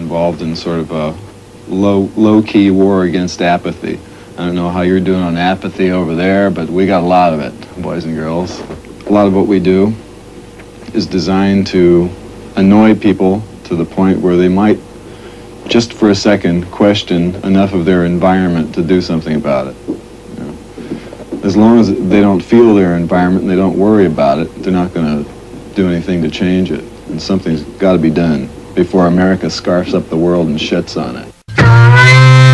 involved in sort of a low low key war against apathy. I don't know how you're doing on apathy over there, but we got a lot of it, boys and girls. A lot of what we do is designed to annoy people to the point where they might just for a second question enough of their environment to do something about it. You know. As long as they don't feel their environment and they don't worry about it, they're not going to do anything to change it. And something's got to be done before America scarfs up the world and shits on it.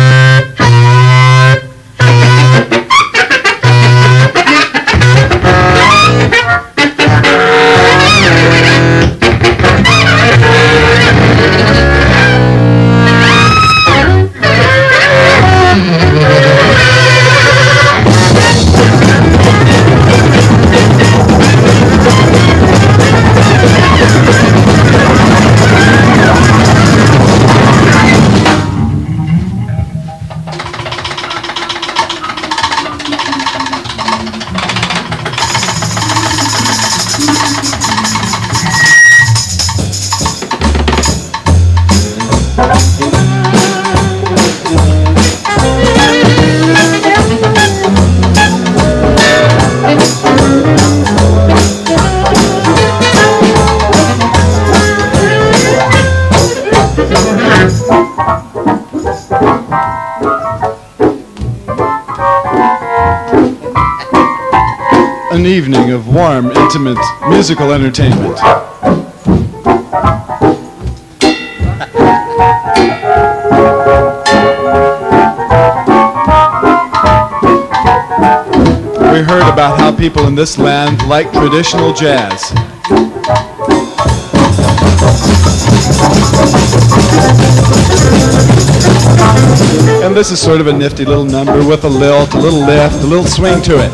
An evening of warm, intimate musical entertainment. People in this land like traditional jazz. And this is sort of a nifty little number with a lilt, a little lift, a little swing to it.